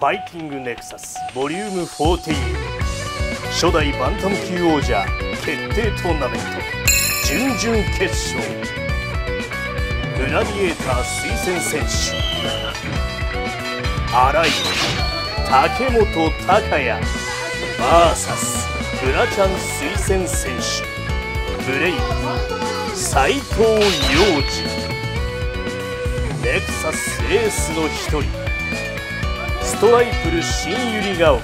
ファイティングネクサスボリューム14初代バンタム級王者決定トーナメント準々決勝。グラディエーター推薦選手。新井竹本孝也。VS グラチャン推薦選手。ブレイク斎藤洋二ネクサスエースの一人。ストライプル新百合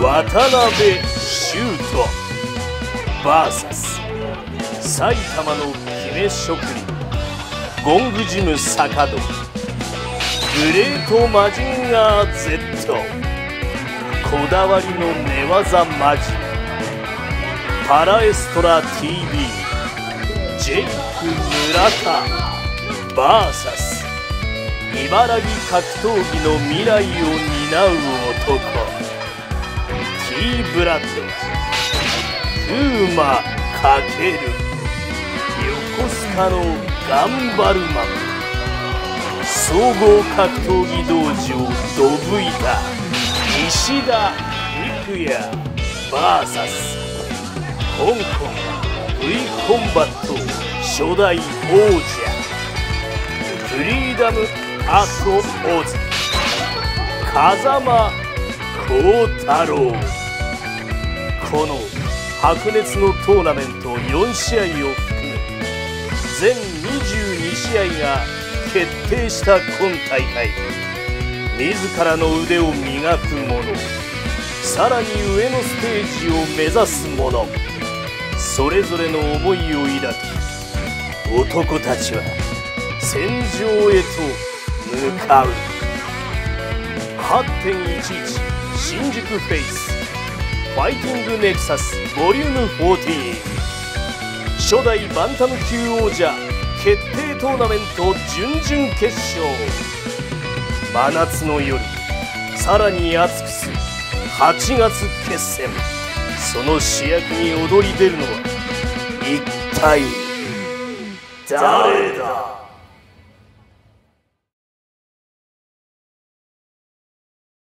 ヶ丘渡辺修斗 VS 埼玉の決め職人ゴングジム坂戸グレートマジンガー Z こだわりの寝技マジパラエストラ TV ジェイク村田 VS 茨城格闘技の未来を担う男。T ブラッド。風磨かける。横須賀の頑張るマン総合格闘技道場ドブイタ石田育也 VS 香港 V コンバット初代王者。フリーダムアートオズ風間幸太郎。この白熱のトーナメント4試合を含む全22試合が決定した今大会。自らの腕を磨く者。さらに上のステージを目指す者。それぞれの思いを抱き男たちは戦場へと向かう8.11新宿 FACE。 Fighting NEXUS volume 14初代バンタム級王者決定トーナメント準々決勝。真夏の夜さらに熱くする8月決戦。その主役に躍り出るのは一体誰だ？